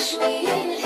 Wash me